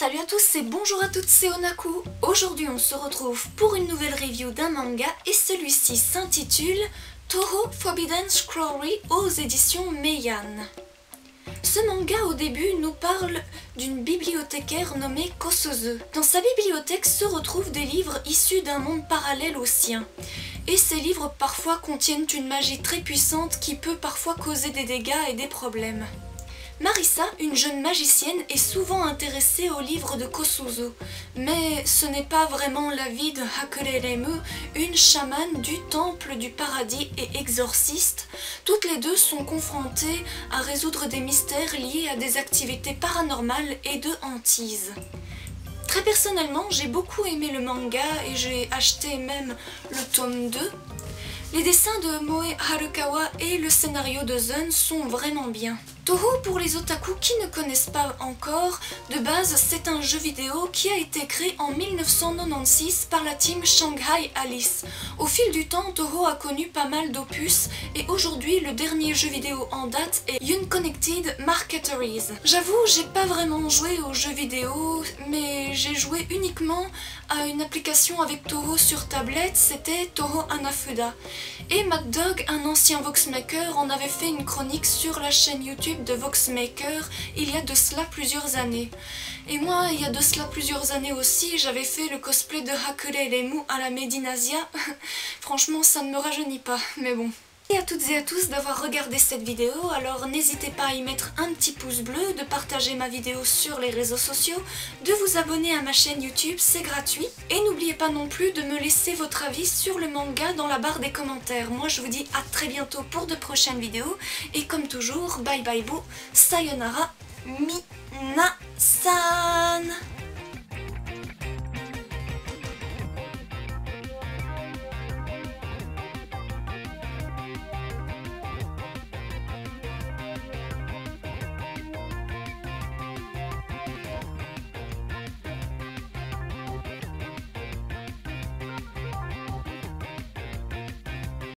Salut à tous et bonjour à toutes, c'est Onaku. Aujourd'hui on se retrouve pour une nouvelle review d'un manga et celui-ci s'intitule Toho Forbidden Scrollery aux éditions Meian. Ce manga au début nous parle d'une bibliothécaire nommée Kosoze. Dans sa bibliothèque se retrouvent des livres issus d'un monde parallèle au sien. Et ces livres parfois contiennent une magie très puissante qui peut parfois causer des dégâts et des problèmes. Marissa, une jeune magicienne, est souvent intéressée aux livres de Kosuzo, mais ce n'est pas vraiment la vie de Hakureremu, une chamane du temple du paradis et exorciste. Toutes les deux sont confrontées à résoudre des mystères liés à des activités paranormales et de hantises. Très personnellement, j'ai beaucoup aimé le manga et j'ai acheté même le tome 2 les dessins de Moe Harukawa et le scénario de Zun sont vraiment bien. Toho, pour les otaku qui ne connaissent pas encore, de base c'est un jeu vidéo qui a été créé en 1996 par la team Shanghai Alice. Au fil du temps, Toho a connu pas mal d'opus et aujourd'hui le dernier jeu vidéo en date est Unconnected Marketeries. J'avoue, j'ai pas vraiment joué aux jeux vidéo, mais j'ai joué uniquement à une application avec Toho sur tablette, c'était Toho Anafuda. Et MacDog, un ancien Voxmaker, en avait fait une chronique sur la chaîne YouTube de Voxmaker il y a de cela plusieurs années. Et moi, il y a de cela plusieurs années aussi, j'avais fait le cosplay de Hakure Lemu à la Medinasia. Franchement, ça ne me rajeunit pas, mais bon. Merci à toutes et à tous d'avoir regardé cette vidéo, alors n'hésitez pas à y mettre un petit pouce bleu, de partager ma vidéo sur les réseaux sociaux, de vous abonner à ma chaîne YouTube, c'est gratuit. Et n'oubliez pas non plus de me laisser votre avis sur le manga dans la barre des commentaires. Moi je vous dis à très bientôt pour de prochaines vidéos, et comme toujours, bye bye boo, sayonara, minasai